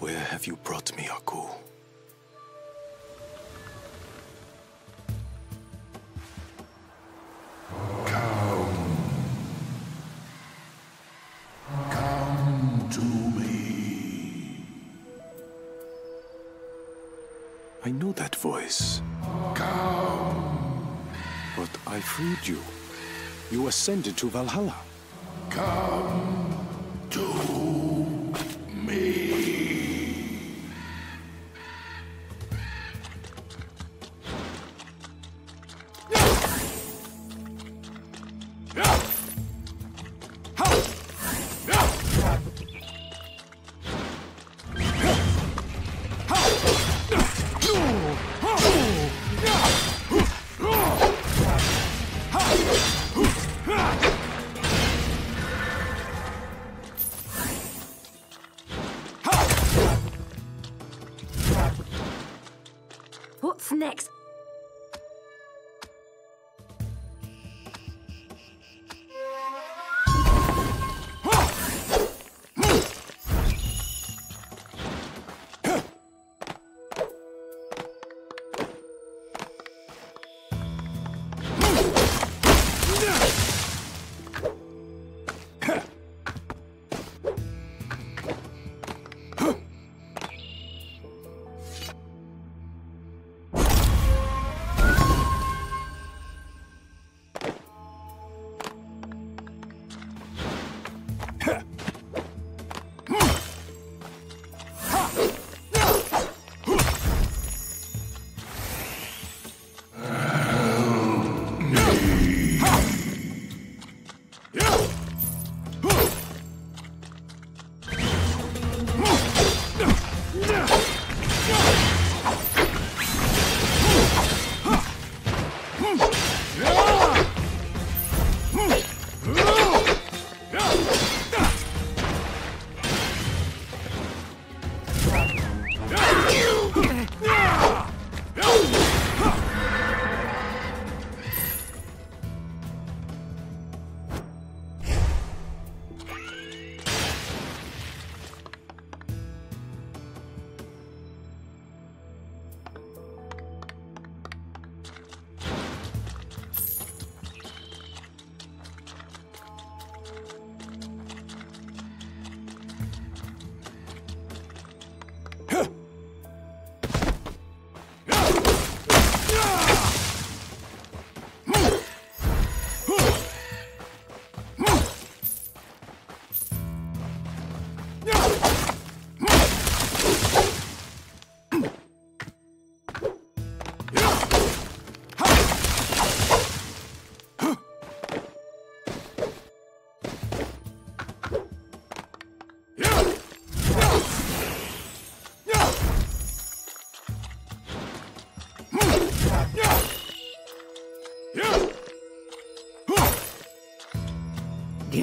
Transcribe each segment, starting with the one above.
Where have you brought me, Aku? I know that voice. Come. But I freed you. You ascended to Valhalla. Come next?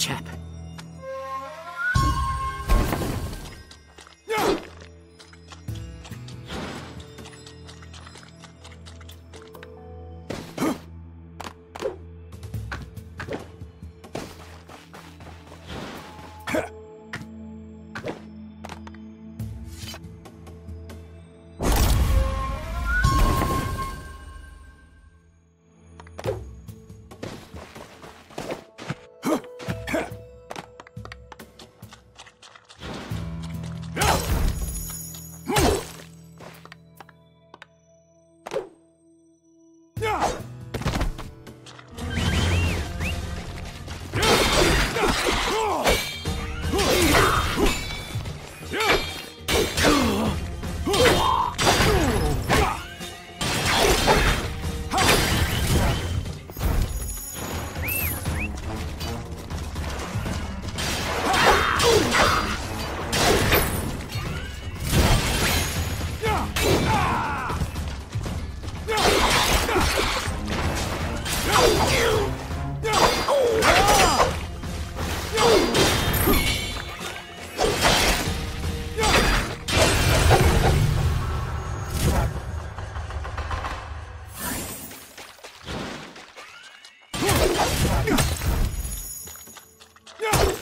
Chap. Check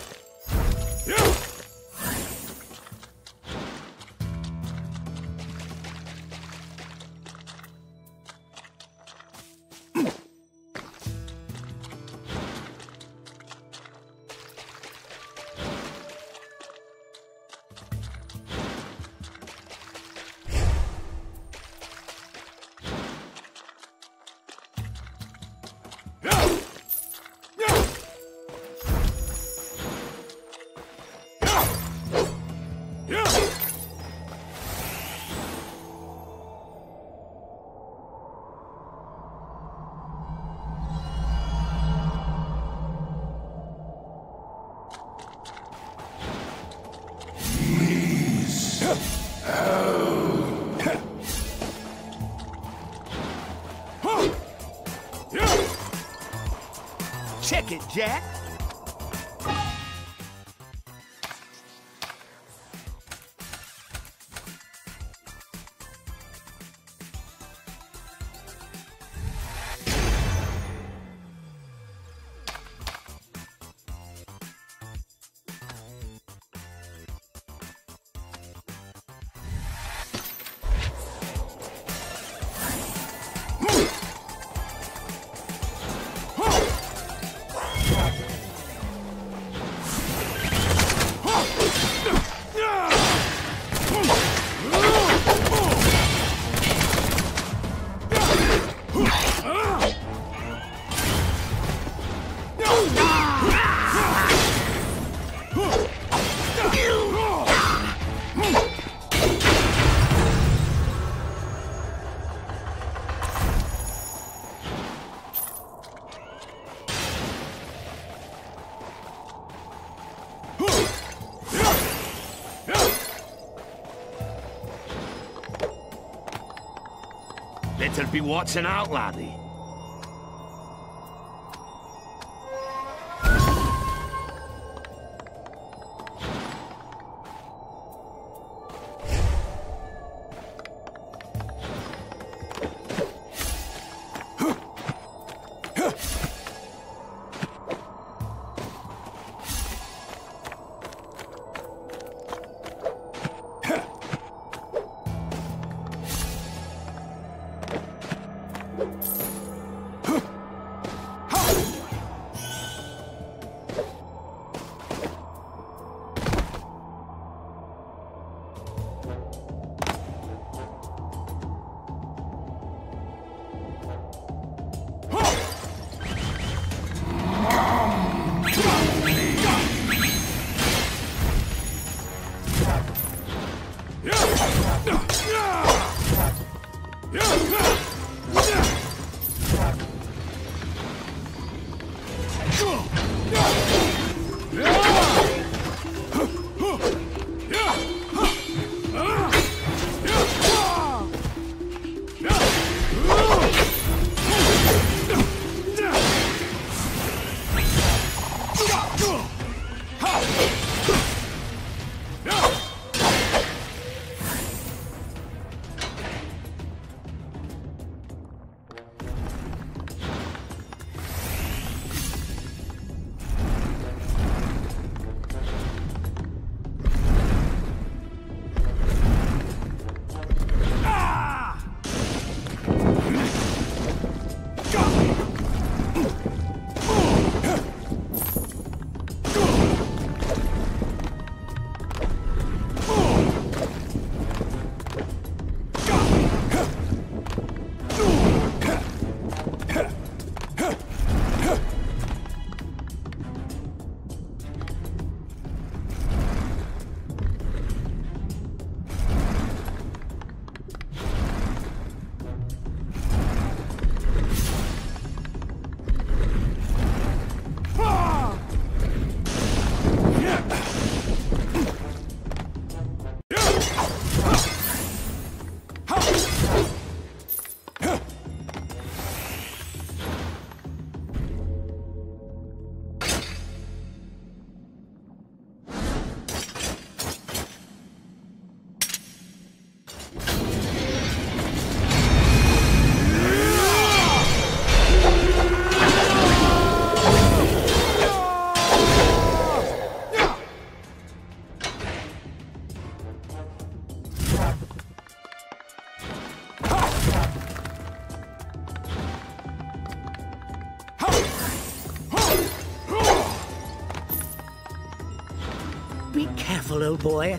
Jack. Better be watching out, laddie. Boy.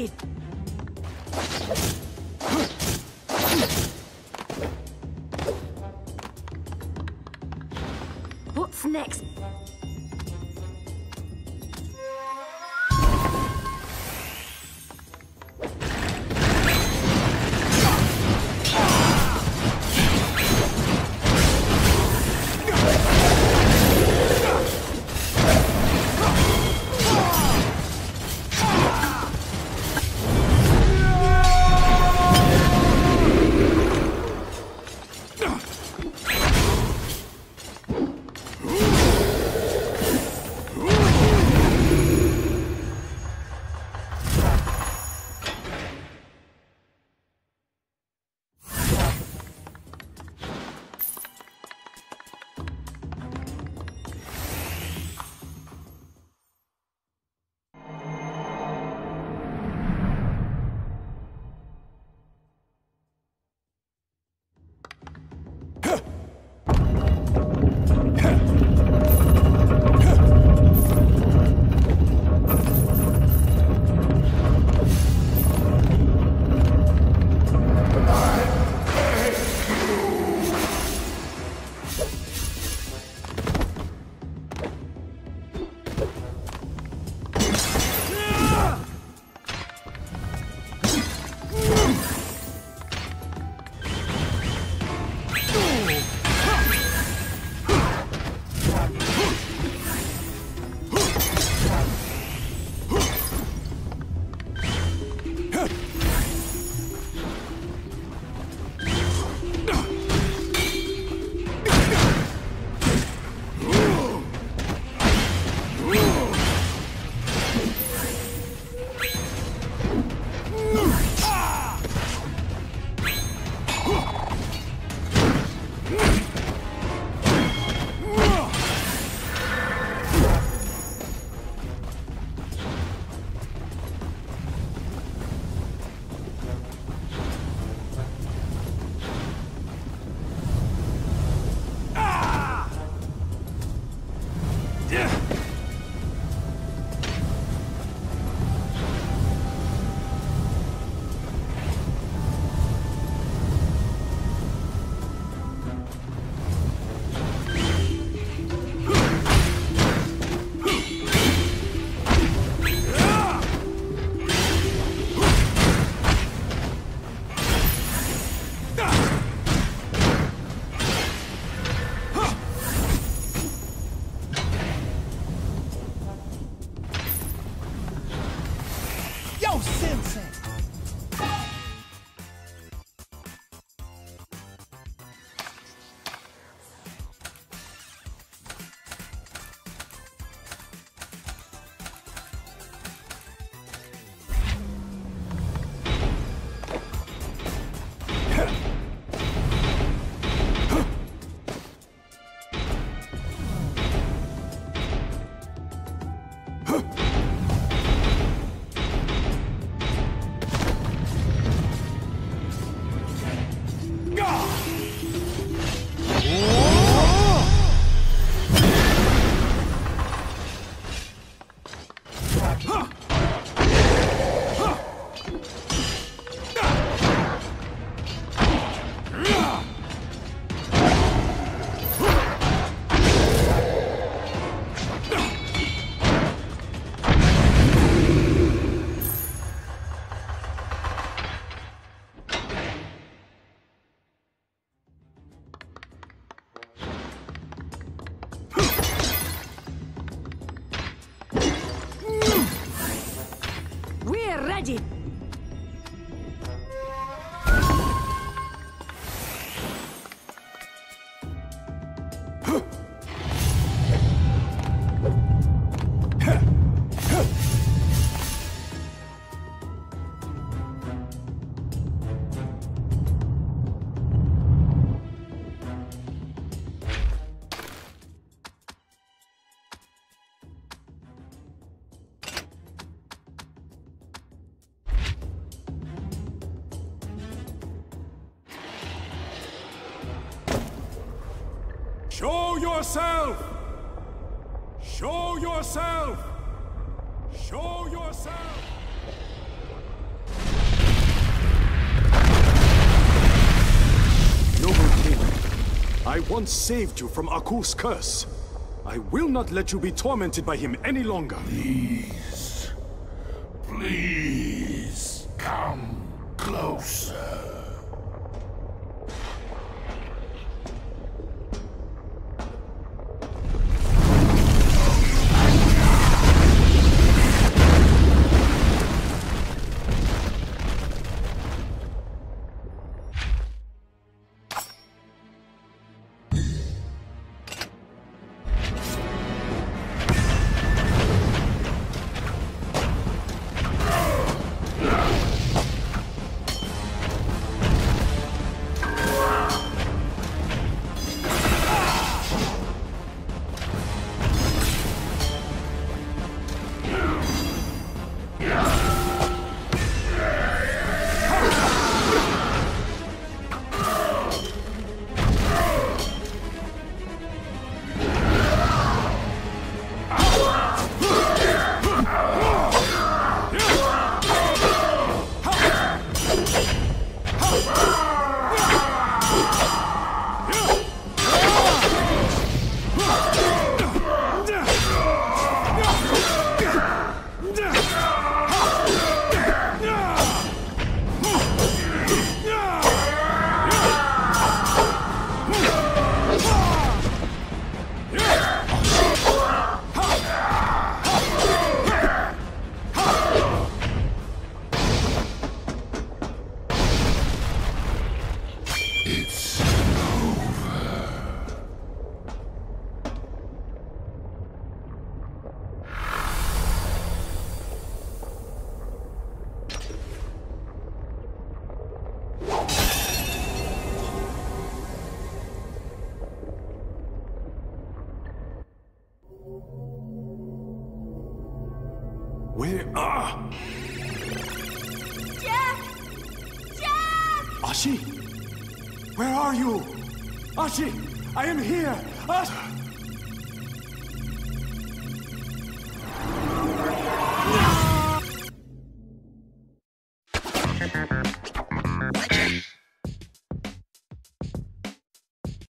We're. What's next? Yourself! Show yourself! Show yourself! Noble King, I once saved you from Aku's curse. I will not let you be tormented by him any longer. Please. Please. Come closer. Are... Jeff! Jeff! Ashi? Where are you? Ashi! I am here! Ashi!